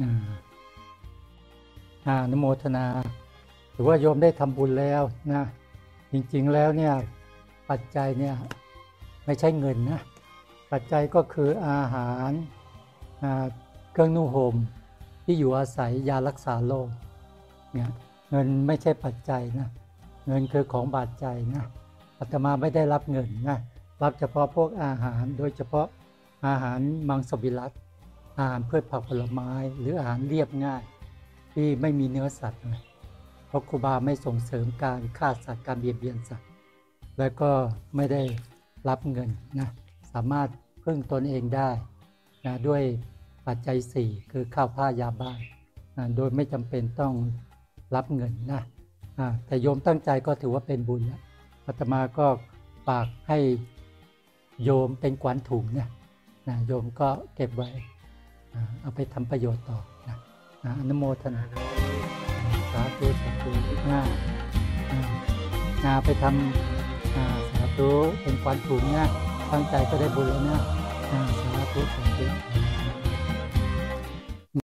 อาอ่าอนโมทนาถือว่าโยมได้ทำบุญแล้วนะ จริงๆแล้วเนี่ยปัจจัยเนี่ยไม่ใช่เงินนะ ปัจจัยก็คืออาหารเครื่องนุ่งห่มที่อยู่อาศัยยารักษาโรคเนี่ยเงินไม่ใช่ปัจจัยนะ เงินคือของบาดใจนะอาตมาไม่ได้รับเงินนะรับเฉพาะพวกอาหารโดยเฉพาะอาหารมังสวิรัต อาหารพืชผักผลไม้ หรืออาหารเรียบง่าย ที่ไม่มีเนื้อสัตว์นะเพราะครูบาไม่ส่งเสริมการฆ่าสัตว์การเบียดเบียนสัตว์ แล้วก็ไม่ได้รับเงินนะสามารถพึ่งตนเองได้นะด้วยปัจจัย 4 คือข้าวผ้ายาบ้านนะโดยไม่จำเป็นต้องรับเงินนะแต่โยมตั้งใจก็ถือว่าเป็นบุญแล้วอาตมาก็ฝากให้โยมเป็นกวนถุงนะนะโยมก็เก็บไว้ เอาไปทำประโยชน์ต่อนะนะอนุโมทนาสาธุสาธุอ่าอ่าอ่าไปทำอ่าสาธุเป็นกวนถุงนะตั้งใจก็ได้บุญแล้วนะอ่าสาธุสาธุ